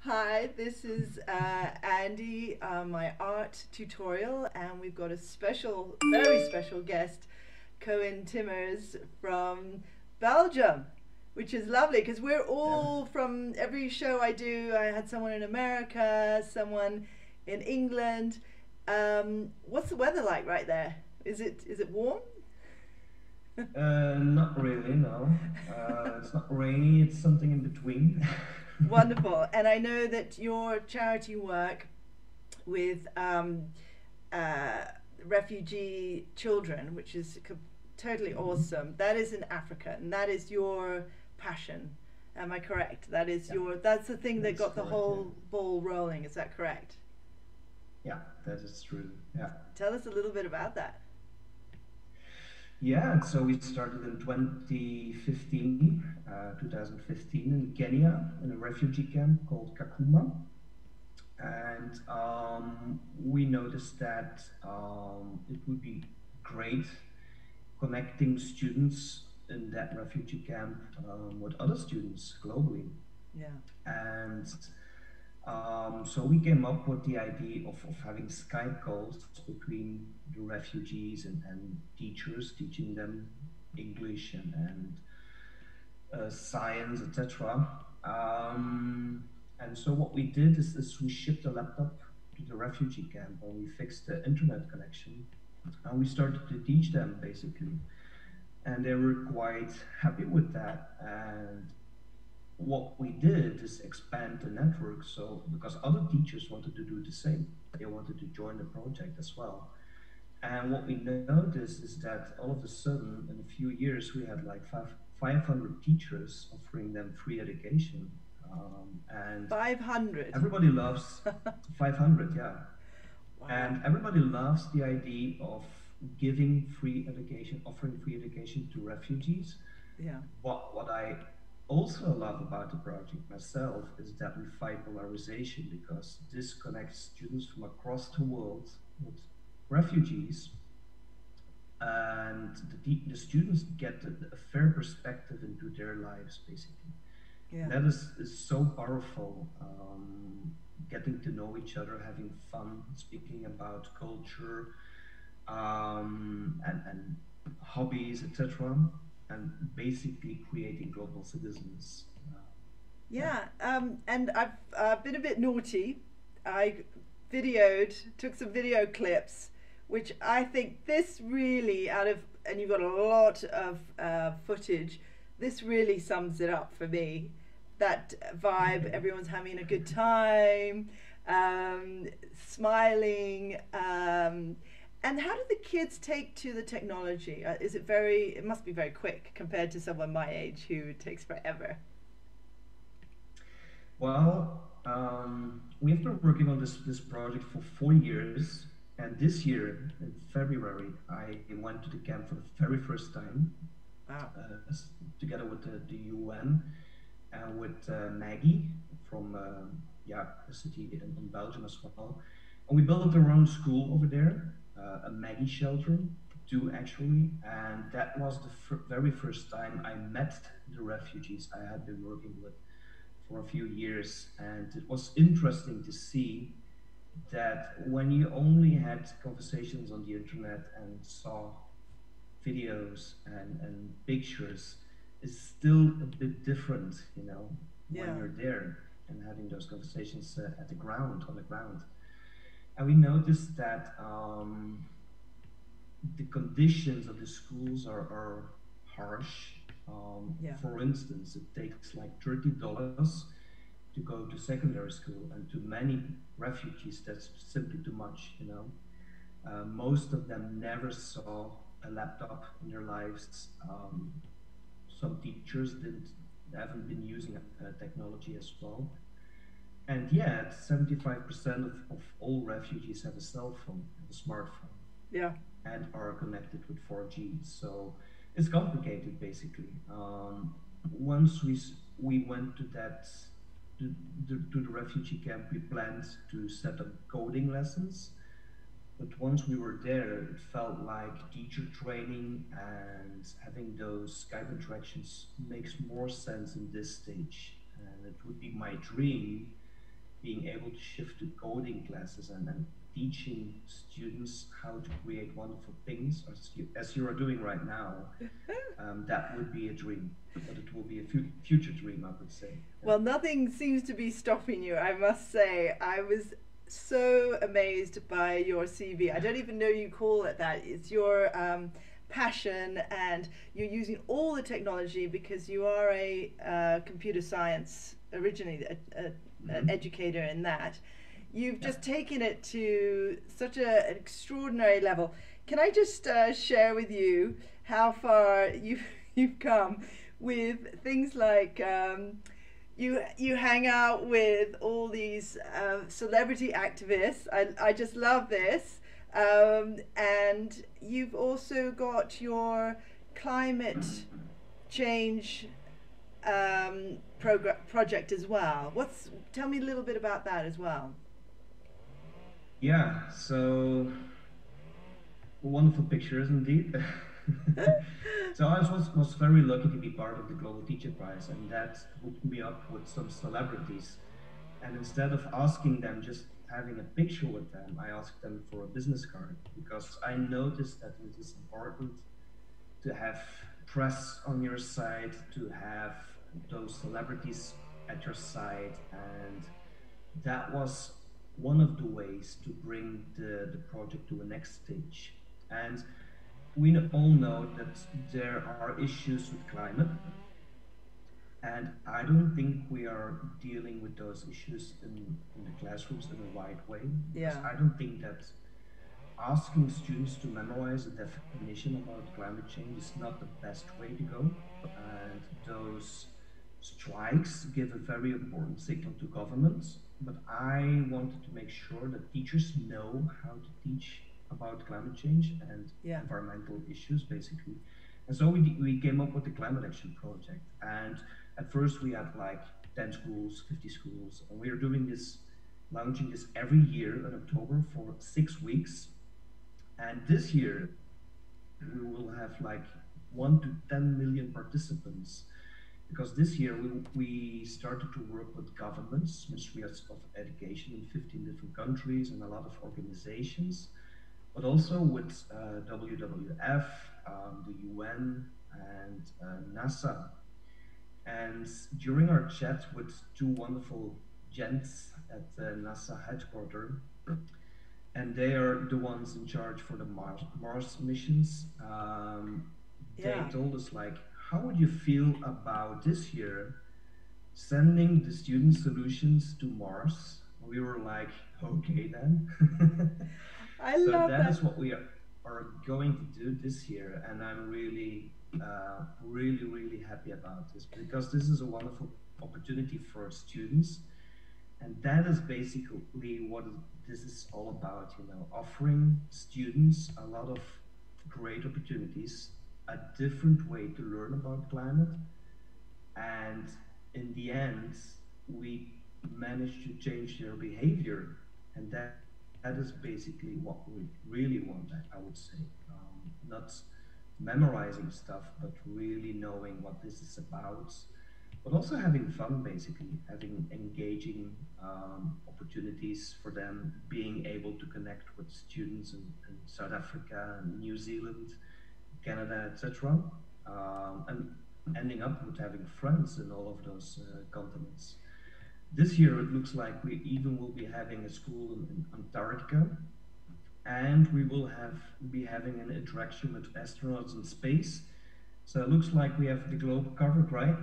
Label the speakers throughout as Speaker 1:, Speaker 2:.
Speaker 1: Hi, this is uh, Andy, uh, my art tutorial, and we've got a special, very special guest, Koen Timmers from Belgium, which is lovely because we're all yeah. from every show I do. I had someone in America, someone in England. Um, what's the weather like right there? Is it is it warm?
Speaker 2: uh, not really, no. Uh, it's not rainy. It's something in between.
Speaker 1: Wonderful, and I know that your charity work with um, uh, refugee children, which is totally mm-hmm. awesome. That is in Africa, and that is your passion. Am I correct? That is yeah. your. That's the thing that's that got correct, the whole yeah. ball rolling. Is that correct?
Speaker 2: Yeah, that is true. Yeah.
Speaker 1: Tell us a little bit about that.
Speaker 2: Yeah, so we started in 2015, uh, 2015 in Kenya in a refugee camp called Kakuma. And um, we noticed that um, it would be great connecting students in that refugee camp um, with other students globally.
Speaker 1: Yeah.
Speaker 2: And um, so we came up with the idea of, of having Skype calls between the refugees and, and teachers, teaching them English and, and uh, science, etc. Um, and so what we did is, is we shipped a laptop to the refugee camp and we fixed the internet connection and we started to teach them basically. And they were quite happy with that. And what we did is expand the network. So because other teachers wanted to do the same, they wanted to join the project as well. And what we noticed is that all of a sudden, in a few years, we had like five, 500 teachers offering them free education. Um, and
Speaker 1: 500.
Speaker 2: Everybody loves 500, yeah. Wow. And everybody loves the idea of giving free education, offering free education to refugees.
Speaker 1: Yeah.
Speaker 2: What what I also I love about the project myself is that we fight polarization because this connects students from across the world with refugees and the, the students get a, a fair perspective into their lives basically yeah. that is, is so powerful um, getting to know each other having fun speaking about culture um, and, and hobbies etc and basically creating global citizens.
Speaker 1: Yeah, um, and I've uh, been a bit naughty. I videoed, took some video clips, which I think this really, out of, and you've got a lot of uh, footage, this really sums it up for me. That vibe, everyone's having a good time, um, smiling. Um, and how do the kids take to the technology? Uh, is it very? It must be very quick compared to someone my age who takes forever.
Speaker 2: Well, um, we have been working on this this project for four years, and this year in February, I went to the camp for the very first time,
Speaker 1: wow.
Speaker 2: uh, together with the, the UN and with uh, Maggie from uh, yeah a city in, in Belgium as well. And we built our own school over there uh, a Maggie shelter too, actually. And that was the very first time I met the refugees I had been working with for a few years. And it was interesting to see that when you only had conversations on the internet and saw videos and, and pictures, it's still a bit different, you know, yeah. when you're there and having those conversations uh, at the ground, on the ground. And we noticed that um, the conditions of the schools are, are harsh. Um, yeah. For instance, it takes like $30 to go to secondary school, and to many refugees, that's simply too much, you know. Uh, most of them never saw a laptop in their lives. Um, some teachers didn't haven't been using uh, technology as well. And yet, 75% of, of all refugees have a cell phone, a smartphone.
Speaker 1: Yeah.
Speaker 2: And are connected with 4G. So it's complicated, basically. Um, once we, we went to that, to, to, to the refugee camp, we planned to set up coding lessons. But once we were there, it felt like teacher training and having those Skype interactions makes more sense in this stage And it would be my dream being able to shift to coding classes and, and teaching students how to create wonderful things as you, as you are doing right now, um, that would be a dream. But it will be a fu- future dream, I would say.
Speaker 1: Well, nothing seems to be stopping you, I must say. I was so amazed by your CV. I don't even know you call it that. It's your um, passion, and you're using all the technology because you are a uh, computer science originally, a, a, mm-hmm. an educator in that. You've just taken it to such a, an extraordinary level. Can I just uh, share with you how far you've, you've come with things like um, you you hang out with all these uh, celebrity activists. I, I just love this. Um, and you've also got your climate change um, project as well. What's tell me a little bit about that as well.
Speaker 2: Yeah, so wonderful pictures indeed. so I was, was very lucky to be part of the Global Teacher Prize, and that hooked me up with some celebrities. And instead of asking them just having a picture with them, I asked them for a business card because I noticed that it is important to have press on your side, to have those celebrities at your side, and that was one of the ways to bring the, the project to a next stage. And we all know that there are issues with climate, and I don't think we are dealing with those issues in, in the classrooms in the right way.
Speaker 1: Yeah.
Speaker 2: I don't think that asking students to memorize a definition about climate change is not the best way to go. And those strikes give a very important signal to governments but I wanted to make sure that teachers know how to teach about climate change and yeah. environmental issues, basically. And so we, we came up with the Climate Action Project. And at first we had like 10 schools, 50 schools, and we are doing this, launching this every year in October for six weeks. And this year we will have like one to 10 million participants because this year we, we started to work with governments, ministries of education in 15 different countries and a lot of organizations, but also with uh, WWF, um, the UN, and uh, NASA. And during our chat with two wonderful gents at the NASA headquarters, and they are the ones in charge for the Mars, Mars missions. Um, yeah. They told us like how would you feel about this year sending the student solutions to Mars? We were like, okay then.
Speaker 1: I so love
Speaker 2: that. that is what we are, are going to do this year, and I'm really, uh, really, really happy about this because this is a wonderful opportunity for students, and that is basically what this is all about. You know, offering students a lot of great opportunities a different way to learn about climate. And in the end, we managed to change their behavior. And that, that is basically what we really want, I would say. Um, not memorizing stuff, but really knowing what this is about. But also having fun, basically, having engaging um, opportunities for them, being able to connect with students in, in South Africa and New Zealand, Canada, etc. Um, and ending up with having friends in all of those uh, continents. This year it looks like we even will be having a school in, in Antarctica and we will have be having an interaction with astronauts in space. So it looks like we have the globe covered, right?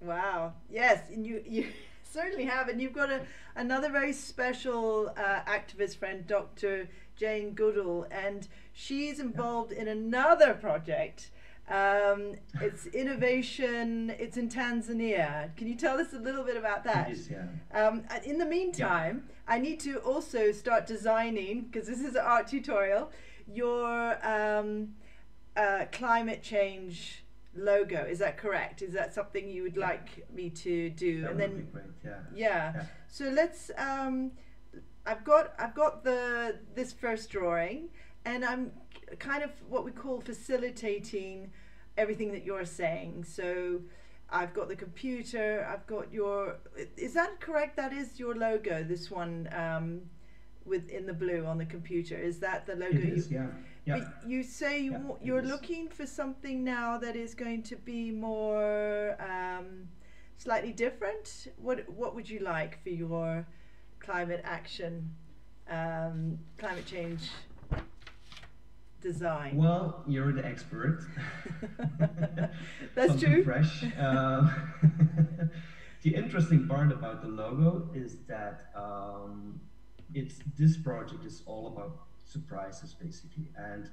Speaker 1: Wow. Yes, and you you certainly have, and you've got a, another very special uh, activist friend, Dr. Jane Goodall, and she's involved in another project. Um, it's innovation. It's in Tanzania. Can you tell us a little bit about that?
Speaker 2: Is, yeah.
Speaker 1: um, in the meantime, yeah. I need to also start designing because this is an art tutorial. Your um, uh, climate change logo. Is that correct? Is that something you would yeah. like me to do?
Speaker 2: That
Speaker 1: and then,
Speaker 2: yeah.
Speaker 1: yeah. yeah. So let's. Um, I've got I've got the this first drawing, and I'm kind of what we call facilitating everything that you're saying. So I've got the computer. I've got your. Is that correct? That is your logo. This one um, with in the blue on the computer. Is that the logo?
Speaker 2: It is,
Speaker 1: you,
Speaker 2: yeah. Yeah.
Speaker 1: But you say you,
Speaker 2: Yeah,
Speaker 1: you're looking for something now that is going to be more um, slightly different. What what would you like for your climate action, um, climate change design?
Speaker 2: Well, you're the expert.
Speaker 1: That's
Speaker 2: Something
Speaker 1: true.
Speaker 2: Fresh. Um, the interesting part about the logo is that um, it's this project is all about surprises basically, and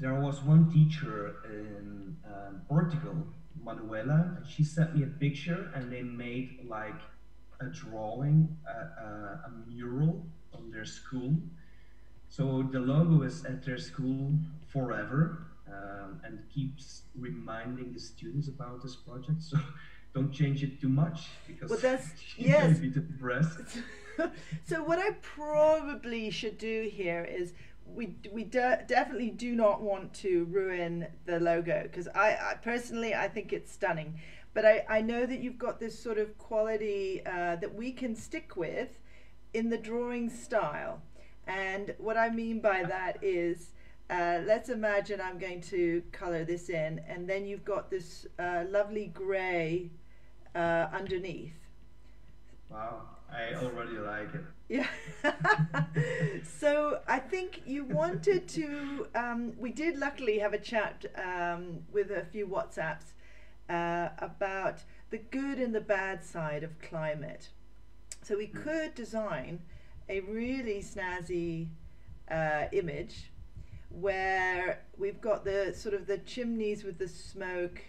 Speaker 2: there was one teacher in um, Portugal, Manuela. and She sent me a picture, and they made like a drawing, a, a, a mural on their school. So the logo is at their school forever um, and keeps reminding the students about this project. So don't change it too much because
Speaker 1: Well, that's-
Speaker 2: she
Speaker 1: yes.
Speaker 2: be depressed.
Speaker 1: so what I probably should do here is we we de- definitely do not want to ruin the logo because I, I personally I think it's stunning, but I, I know that you've got this sort of quality uh, that we can stick with in the drawing style, and what I mean by that is. Uh, let's imagine I'm going to color this in, and then you've got this uh, lovely gray uh, underneath.
Speaker 2: Wow, I already like it.
Speaker 1: Yeah. so I think you wanted to. Um, we did luckily have a chat um, with a few WhatsApps uh, about the good and the bad side of climate. So we could design a really snazzy uh, image where we've got the sort of the chimneys with the smoke,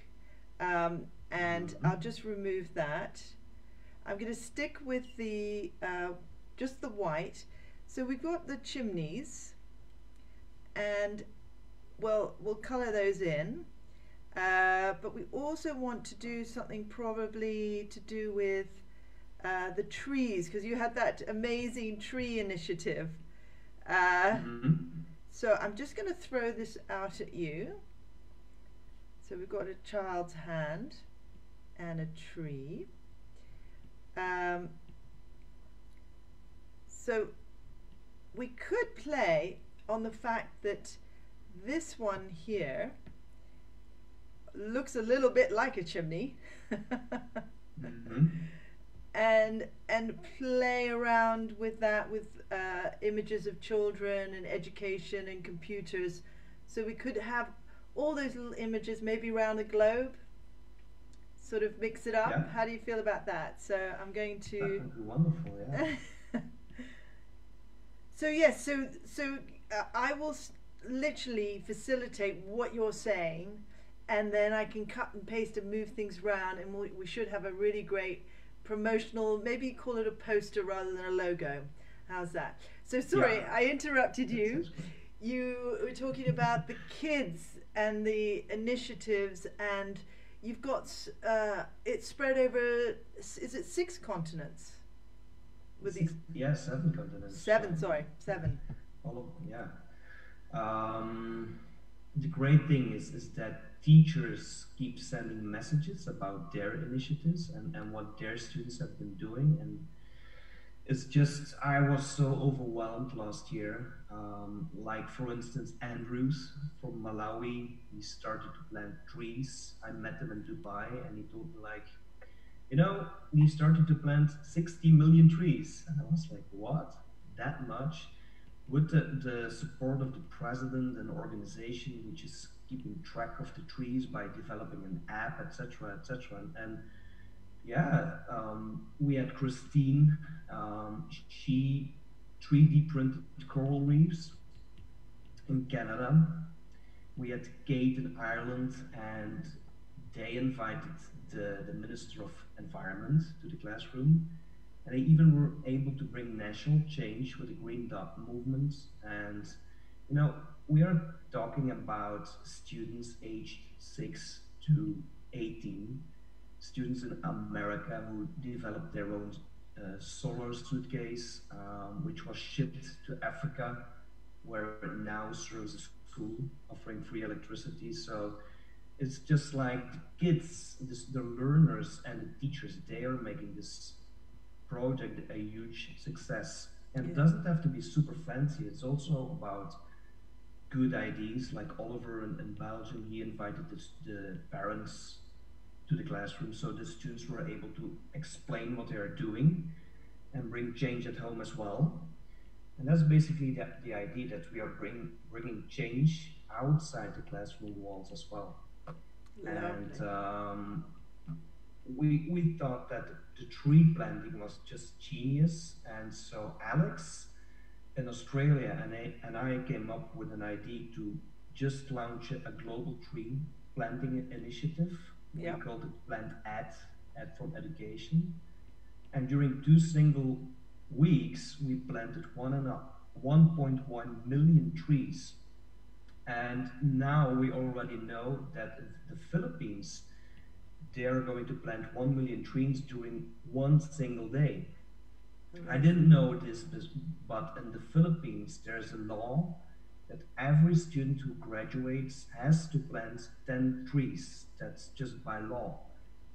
Speaker 1: um, and
Speaker 2: Mhm.
Speaker 1: I'll just remove that. I'm going to stick with the uh, just the white. So we've got the chimneys, and well, we'll colour those in. Uh, but we also want to do something probably to do with uh, the trees because you had that amazing tree initiative. Uh,
Speaker 2: Mhm.
Speaker 1: so I'm just going to throw this out at you. So we've got a child's hand and a tree. Um, so we could play on the fact that this one here looks a little bit like a chimney.
Speaker 2: Mhm.
Speaker 1: and and play around with that with uh, images of children and education and computers so we could have all those little images maybe around the globe sort of mix it up
Speaker 2: Yeah.
Speaker 1: how do you feel about that so i'm going to
Speaker 2: wonderful, yeah.
Speaker 1: so yes so so uh, i will s- literally facilitate what you're saying and then i can cut and paste and move things around and we, we should have a really great promotional maybe call it a poster rather than a logo how's that so sorry
Speaker 2: Yeah.
Speaker 1: i interrupted you you were talking about the kids and the initiatives and you've got uh, it spread over is it six continents with
Speaker 2: Six-
Speaker 1: these
Speaker 2: yeah, seven continents.
Speaker 1: seven sorry seven
Speaker 2: All of them, yeah. Um, the great thing is is that teachers keep sending messages about their initiatives and, and what their students have been doing and it's just I was so overwhelmed last year. Um, like for instance, Andrews from Malawi, he started to plant trees. I met him in Dubai, and he told me like, you know, he started to plant 60 million trees, and I was like, what? That much? With the, the support of the president and organization, which is keeping track of the trees by developing an app, etc., etc., and, and yeah, um, we had Christine. Um, she 3D printed coral reefs in Canada. We had Kate in Ireland, and they invited the, the Minister of Environment to the classroom. And they even were able to bring national change with the Green Dot movement. And, you know, we are talking about students aged 6 to 18 students in America who developed their own uh, solar suitcase, um, which was shipped to Africa, where it now serves a school offering free electricity. So, it's just like kids, this, the learners and the teachers, they are making this project a huge success. And yeah. it doesn't have to be super fancy. It's also about good ideas. Like Oliver in, in Belgium, he invited the, the parents to the classroom so the students were able to explain what they are doing and bring change at home as well. And that's basically the, the idea that we are bring, bringing change outside the classroom walls as well. And um, we, we thought that the tree planting was just genius. And so Alex in Australia and I, and I came up with an idea to just launch a global tree planting initiative. Yep. We called it Plant Ed, Ed from Education. And during two single weeks, we planted one and a 1.1 million trees. And now we already know that the Philippines, they are going to plant 1 million trees during one single day. I mm-hmm. didn't know this, but in the Philippines, there's a law that every student who graduates has to plant 10 trees. That's just by law.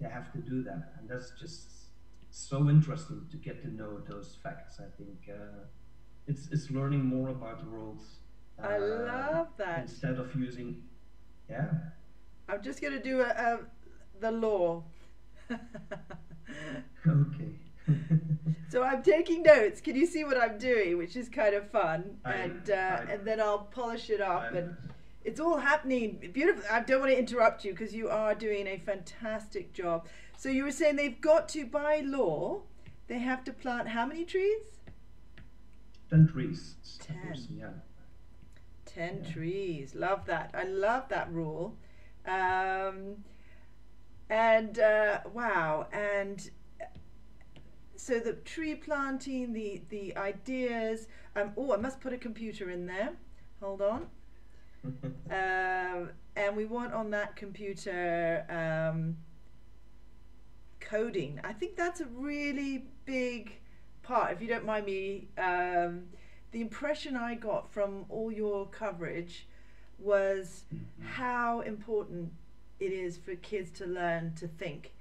Speaker 2: They have to do that. And that's just so interesting to get to know those facts. I think uh, it's, it's learning more about the world.
Speaker 1: Uh, I love that.
Speaker 2: Instead of using, yeah.
Speaker 1: I'm just going to do a, a, the law.
Speaker 2: okay.
Speaker 1: So I'm taking notes. Can you see what I'm doing? Which is kind of fun, I, and uh, I, and then I'll polish it up, I, and it's all happening beautiful. I don't want to interrupt you because you are doing a fantastic job. So you were saying they've got to, by law, they have to plant how many trees?
Speaker 2: Ten trees.
Speaker 1: Ten. yeah. Ten yeah. trees. Love that. I love that rule. Um, and uh, wow, and so the tree planting, the the ideas. Um, oh, I must put a computer in there. Hold on. um, and we want on that computer um, coding. I think that's a really big part. If you don't mind me, um, the impression I got from all your coverage was mm-hmm. how important it is for kids to learn to think,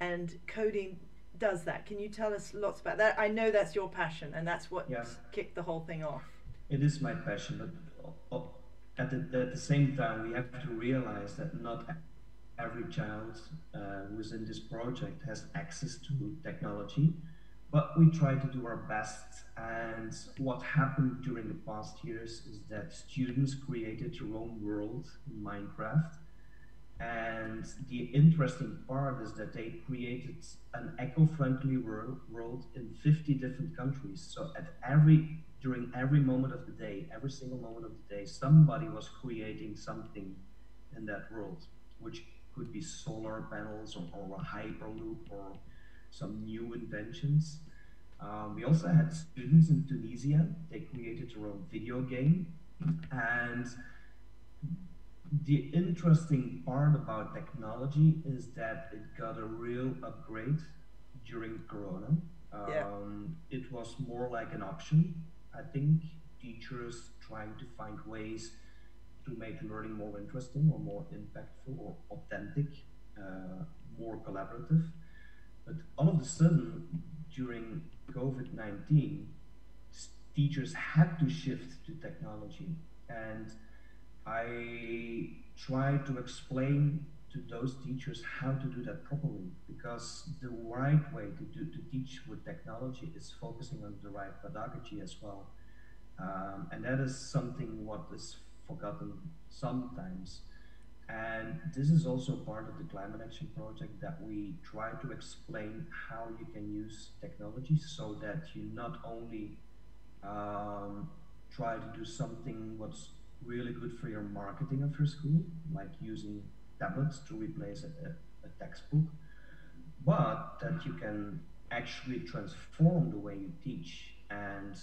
Speaker 1: and coding does that. Can you tell us lots about that? I know that's your passion, and that's what yeah. kicked the whole thing off.
Speaker 2: It is my passion, but at the, at the same time, we have to realize that not every child uh, who is in this project has access to technology, but we try to do our best. And what happened during the past years is that students created their own world in Minecraft and the interesting part is that they created an eco-friendly world, world in 50 different countries. So at every during every moment of the day, every single moment of the day, somebody was creating something in that world, which could be solar panels or, or a hyperloop or some new inventions. Um, we also had students in Tunisia. They created their own video game, and the interesting part about technology is that it got a real upgrade during Corona. Um, yeah. It was more like an option. I think teachers trying to find ways to make learning more interesting or more impactful or authentic, uh, more collaborative. But all of a sudden, during COVID 19, teachers had to shift to technology. And I try to explain to those teachers how to do that properly because the right way to, do, to teach with technology is focusing on the right pedagogy as well. Um, and that is something what is forgotten sometimes. And this is also part of the climate action project that we try to explain how you can use technology so that you not only um, try to do something what's really good for your marketing of your school, like using tablets to replace a, a, textbook, but that you can actually transform the way you teach. And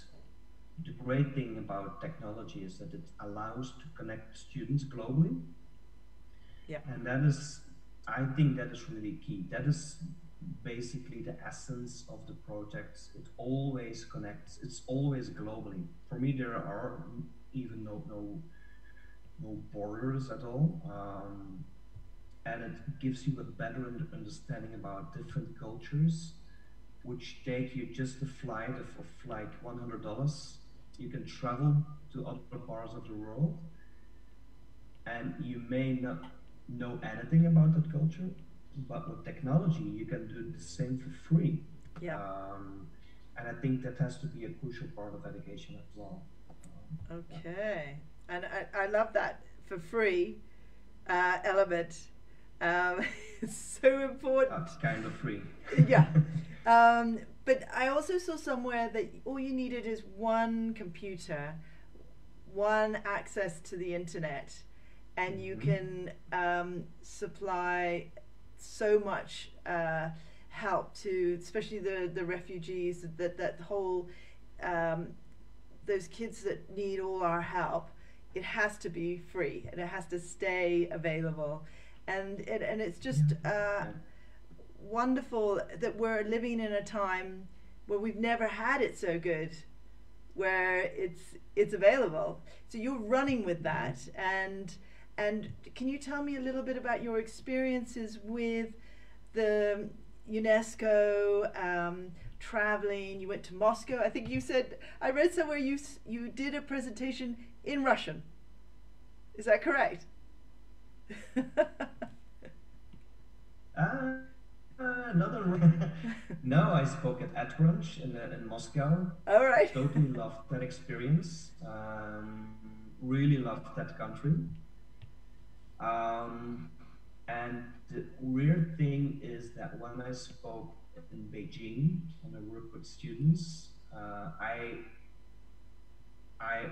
Speaker 2: the great thing about technology is that it allows to connect students globally.
Speaker 1: Yeah.
Speaker 2: And that is, I think that is really key. That is basically the essence of the projects. It always connects, it's always globally. For me, there are even no no no borders at all. Um, and it gives you a better understanding about different cultures, which take you just a flight of, of like $100. You can travel to other parts of the world, and you may not know anything about that culture, but with technology, you can do the same for free.
Speaker 1: Yeah.
Speaker 2: Um, and I think that has to be a crucial part of education as well.
Speaker 1: Okay. And I, I love that for free uh, element. Um, it's so important.
Speaker 2: That's kind of free.
Speaker 1: yeah. Um, but I also saw somewhere that all you needed is one computer, one access to the internet, and mm-hmm. you can um, supply so much uh, help to, especially the the refugees, that that whole um, those kids that need all our help. It has to be free and it has to stay available, and it, and it's just uh, wonderful that we're living in a time where we've never had it so good, where it's it's available. So you're running with that and and can you tell me a little bit about your experiences with the UNESCO um, traveling? You went to Moscow. I think you said I read somewhere you you did a presentation in Russian. Is that correct?
Speaker 2: uh, another. no, I spoke at EdCrunch in, uh, in Moscow.
Speaker 1: All right.
Speaker 2: Totally loved that experience. Um, really loved that country. Um, and the weird thing is that when I spoke in Beijing and I worked with students, uh, I I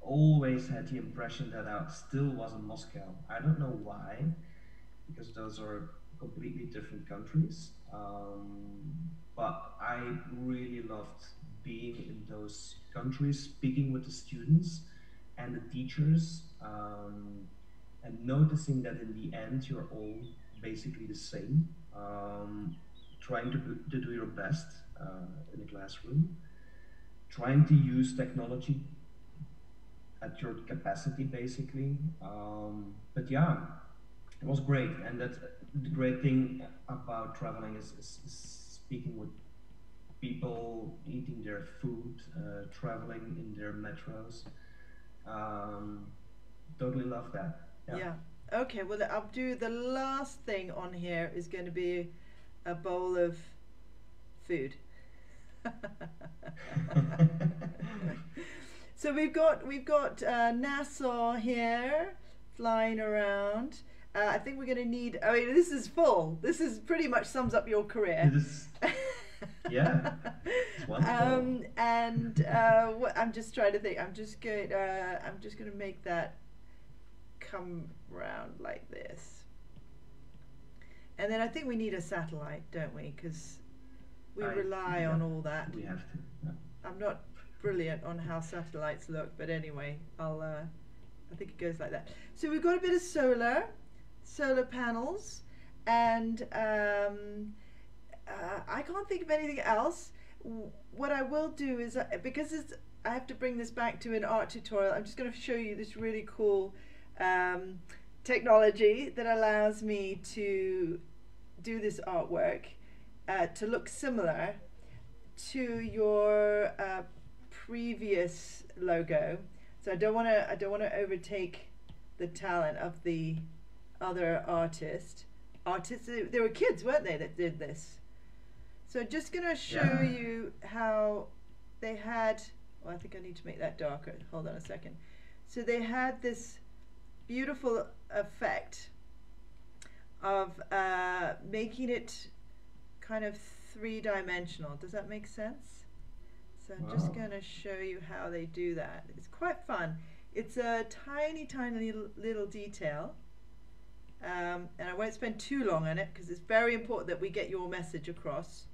Speaker 2: always had the impression that I still was in Moscow. I don't know why, because those are completely different countries. Um, but I really loved being in those countries, speaking with the students and the teachers. Um, and noticing that in the end you're all basically the same, um, trying to, to do your best uh, in the classroom, trying to use technology at your capacity basically. Um, but yeah, it was great, and that the great thing about traveling is, is, is speaking with people, eating their food, uh, traveling in their metros. Um, totally love that.
Speaker 1: Yeah. yeah. Okay, well, I'll do the last thing on here is going to be a bowl of food. so we've got we've got uh, NASA here flying around. Uh, I think we're going to need. I mean, this is full. This is pretty much sums up your career.
Speaker 2: yeah.
Speaker 1: Um, and uh, I'm just trying to think. I'm just going. Uh, I'm just going to make that come round like this. And then I think we need a satellite, don't we? Because we I, rely yeah, on all that.
Speaker 2: We have to. Yeah.
Speaker 1: I'm not brilliant on how satellites look, but anyway, I'll. Uh, I think it goes like that. So we've got a bit of solar, solar panels, and um, uh, I can't think of anything else. What I will do is uh, because I have to bring this back to an art tutorial. I'm just going to show you this really cool um, technology that allows me to do this artwork uh, to look similar to your uh, previous logo. So I don't want to I don't want to overtake the talent of the other artist. Artists, there were kids, weren't they, that did this? So just gonna show yeah. you how they had. Well, I think I need to make that darker. Hold on a second. So they had this beautiful effect of uh, making it kind of three dimensional. Does that make sense? So I'm wow. just going to show you how they do that. It's quite fun. It's a tiny, tiny little, little detail. Um, and I won't spend too long on it because it's very important that we get your message across.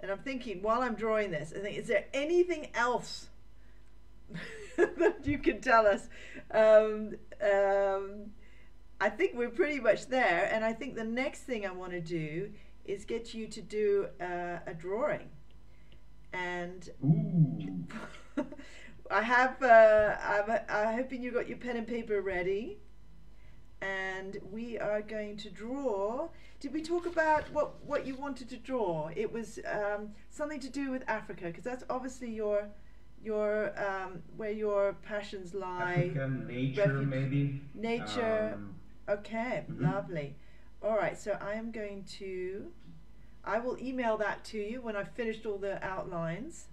Speaker 1: And I'm thinking, while I'm drawing this, I think, is there anything else that you can tell us. Um, um, I think we're pretty much there, and I think the next thing I want to do is get you to do uh, a drawing. And I have, uh, I'm, I'm hoping you got your pen and paper ready. and we are going to draw. Did we talk about what what you wanted to draw? It was um, something to do with Africa because that's obviously your your um, where your passions lie.
Speaker 2: Africa, nature,
Speaker 1: refuge-
Speaker 2: maybe.
Speaker 1: Nature.
Speaker 2: Um,
Speaker 1: Okay,
Speaker 2: Mhm.
Speaker 1: lovely. All right, so I am going to. I will email that to you when I've finished all the outlines.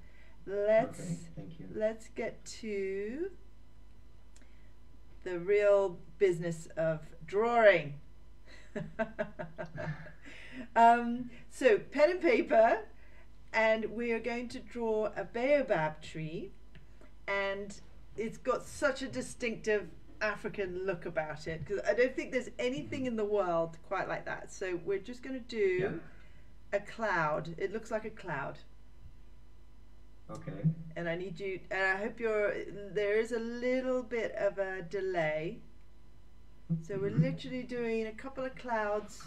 Speaker 1: Let's
Speaker 2: okay, thank you.
Speaker 1: let's get to the real business of drawing. um, so pen and paper, and we are going to draw a baobab tree, and it's got such a distinctive African look about it because I don't think there's anything in the world quite like that. So we're just going to do
Speaker 2: Yeah.
Speaker 1: a cloud. It looks like a cloud
Speaker 2: Okay.
Speaker 1: and I need you. And I hope you're. There is a little bit of a delay, so we're
Speaker 2: Mhm.
Speaker 1: literally doing a couple of clouds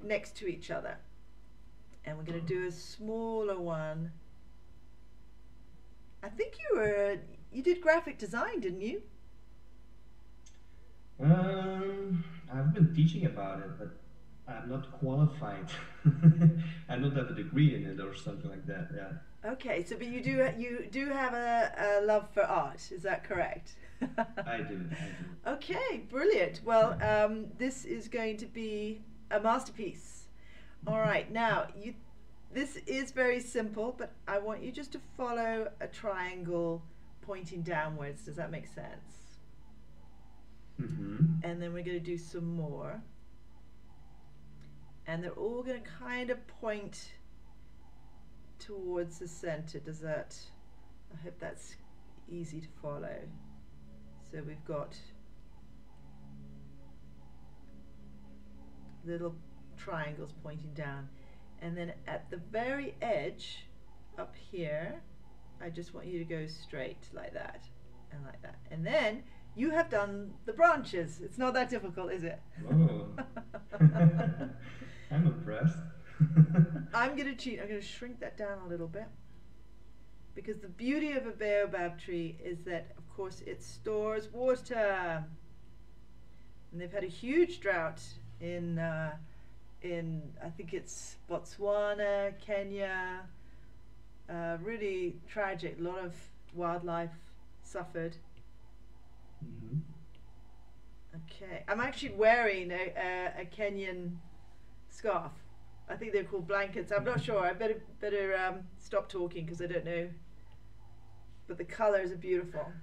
Speaker 1: next to each other, and we're going to do a smaller one. I think you were. You did graphic design, didn't you?
Speaker 2: Um, I've been teaching about it, but I'm not qualified. I don't have a degree in it or something like that. Yeah,
Speaker 1: Okay, so but you do you do have a, a love for art, is that correct?
Speaker 2: I do. I do.
Speaker 1: Okay, brilliant. Well, um, this is going to be a masterpiece. All right, now you. This is very simple, but I want you just to follow a triangle pointing downwards. Does that make sense?
Speaker 2: Mm-hmm.
Speaker 1: And then we're going to do some more. And they're all going to kind of point towards the center. Does that? I hope that's easy to follow. So we've got little triangles pointing down. And then at the very edge up here, I just want you to go straight like that and like that. And then you have done the branches. It's not that difficult, is it?
Speaker 2: Oh, I'm impressed.
Speaker 1: I'm going to cheat. I'm going to shrink that down a little bit. Because the beauty of a baobab tree is that, of course, it stores water. And they've had a huge drought in, uh, in I think it's Botswana, Kenya. Uh, really tragic. A lot of wildlife suffered.
Speaker 2: Mhm.
Speaker 1: Okay, I'm actually wearing a, a, a Kenyan scarf. I think they're called blankets. I'm not sure. I better better um, stop talking because I don't know. But the colours are beautiful.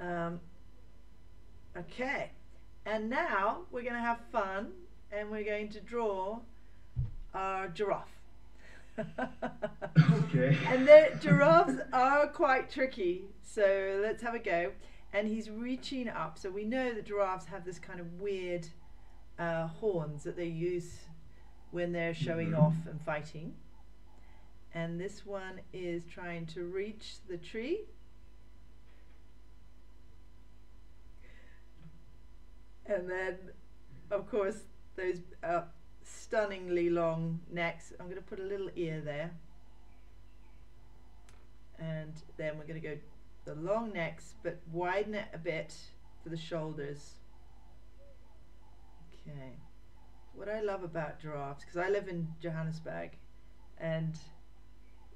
Speaker 1: Um, okay, and now we're going to have fun, and we're going to draw our giraffe.
Speaker 2: Okay.
Speaker 1: And the giraffes are quite tricky, so let's have a go. And he's reaching up, so we know that giraffes have this kind of weird uh, horns that they use when they're showing
Speaker 2: Mhm.
Speaker 1: off and fighting. And this one is trying to reach the tree. And then, of course, those uh, stunningly long necks. I'm going to put a little ear there. And then we're going to go the long necks but widen it a bit for the shoulders. Okay. What I love about giraffes because I live in Johannesburg and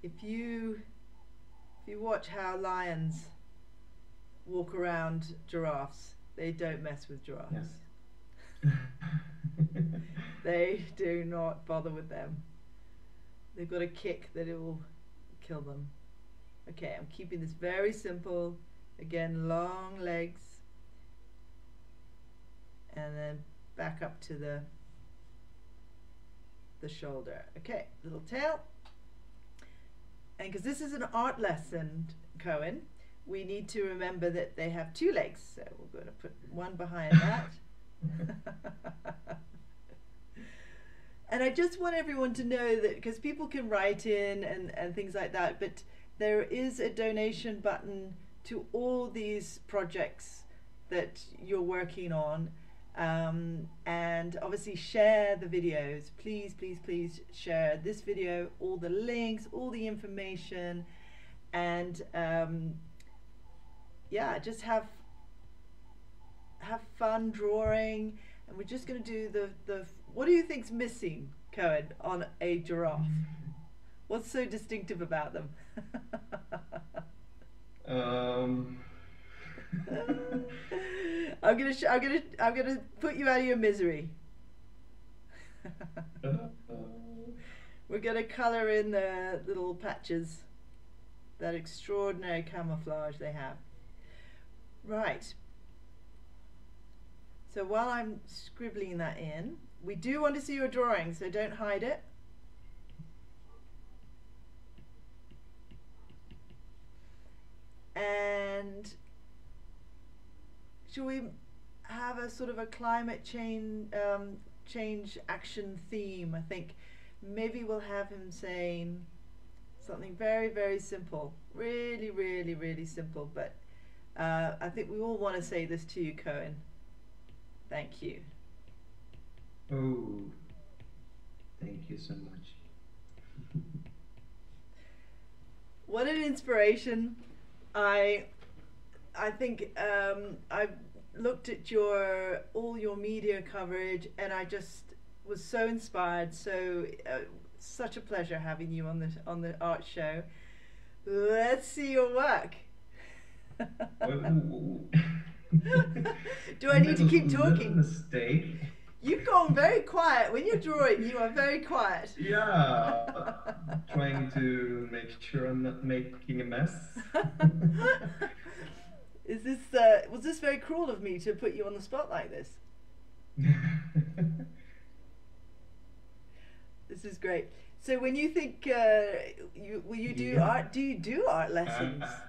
Speaker 1: if you if you watch how lions walk around giraffes they don't mess with giraffes they do not bother with them they've got a kick that it will kill them Okay, I'm keeping this very simple. Again, long legs. And then back up to the the shoulder. Okay, little tail. And because this is an art lesson, Koen, we need to remember that they have two legs. So we're going to put one behind that. and I just want everyone to know that because people can write in and, and things like that, but there is a donation button to all these projects that you're working on. Um, and obviously share the videos. Please, please, please share this video, all the links, all the information, and um, yeah, just have have fun drawing, and we're just going to do the the. What do you think's missing, Koen, on a giraffe? What's so distinctive about them?
Speaker 2: um.
Speaker 1: I'm gonna, sh- I'm gonna, I'm gonna put you out of your misery. We're gonna color in the little patches, that extraordinary camouflage they have. Right. So while I'm scribbling that in, we do want to see your drawing, so don't hide it. And shall we have a sort of a climate change um, change action theme? I think maybe we'll have him saying something very very simple, really really really simple. But uh, I think we all want to say this to you, Koen. Thank you.
Speaker 2: Oh, thank you so much.
Speaker 1: what an inspiration! I I think um, I looked at your all your media coverage, and I just was so inspired. So uh, such a pleasure having you on the on the art show. Let's see your work. Do I need to keep talking?
Speaker 2: Mistake.
Speaker 1: You've gone very quiet. When you're drawing, you are very quiet.
Speaker 2: Yeah. Trying to make sure I'm not making a mess.
Speaker 1: Is this uh, was this very cruel of me to put you on the spot like this? this is great. So when you think uh, you will you do
Speaker 2: Yeah.
Speaker 1: art? Do you do art lessons
Speaker 2: Uh,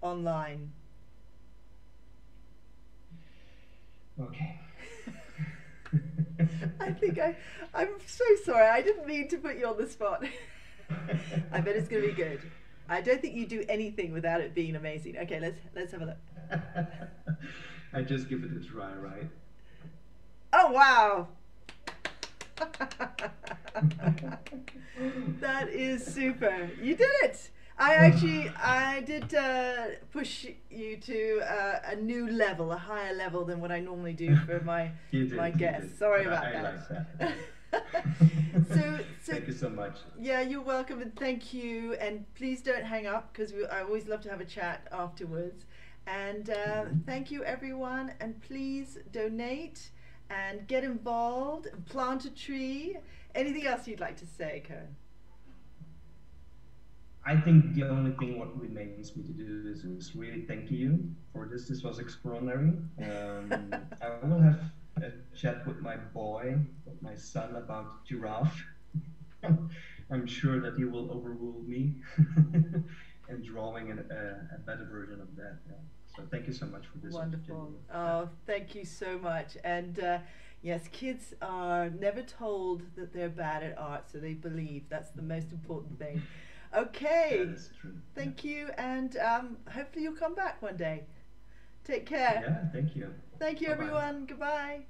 Speaker 1: online?
Speaker 2: Okay.
Speaker 1: I think I I'm so sorry. I didn't mean to put you on the spot. I bet it's going to be good. I don't think you do anything without it being amazing. Okay, let's let's have a look.
Speaker 2: I just give it a try, right?
Speaker 1: Oh wow! that is super. You did it. I actually I did uh, push you to uh, a new level, a higher level than what I normally do for my
Speaker 2: did,
Speaker 1: my guests. Sorry about
Speaker 2: I
Speaker 1: that.
Speaker 2: like that.
Speaker 1: so so
Speaker 2: Thank you so much.
Speaker 1: yeah, you're welcome and thank you. And please don't hang up because I always love to have a chat afterwards. And uh,
Speaker 2: Mhm.
Speaker 1: thank you, everyone. And please donate and get involved plant a tree. Anything else you'd like to say, Koen?
Speaker 2: I think the only thing what remains me to do is, is really thank you for this. This was extraordinary. Um, I will have a chat with my boy, with my son about giraffe. I'm sure that he will overrule me in drawing an, a, a better version of that. Yeah. So thank you so much for this.
Speaker 1: Wonderful. Oh, thank you so much. And uh, yes, kids are never told that they're bad at art, so they believe. That's the most important thing. Okay.
Speaker 2: True.
Speaker 1: Thank you, and um, hopefully you'll come back one day. Take care.
Speaker 2: yeah thank you.
Speaker 1: Thank you,
Speaker 2: Bye-bye.
Speaker 1: everyone. Goodbye.